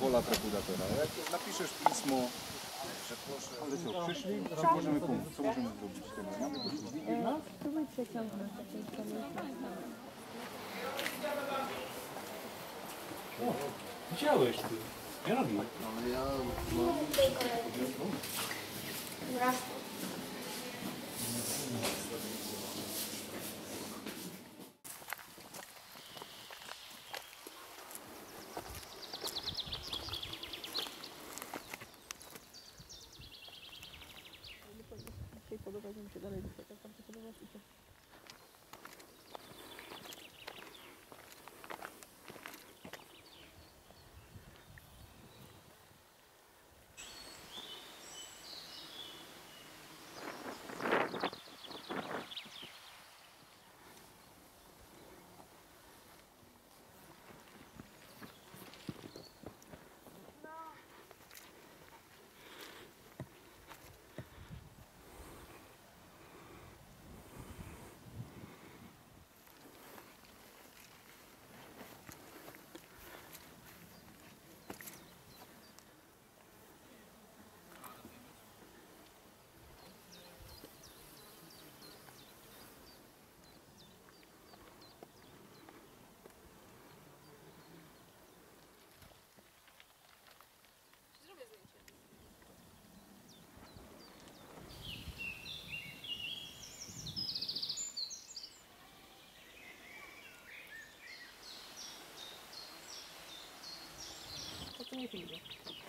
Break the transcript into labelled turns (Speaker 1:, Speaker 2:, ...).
Speaker 1: wola prokuratora. Jak napiszesz pismo, że proszę... Ale co, przyszli? Co możemy pomóc? Co możemy zrobić z tym? Mamy
Speaker 2: E, Spróbuj przeciągnąć takiej strony.
Speaker 3: Widziałeś ty. Ja robię.
Speaker 4: Ale ja mam...
Speaker 2: Gracias. 생각했 습.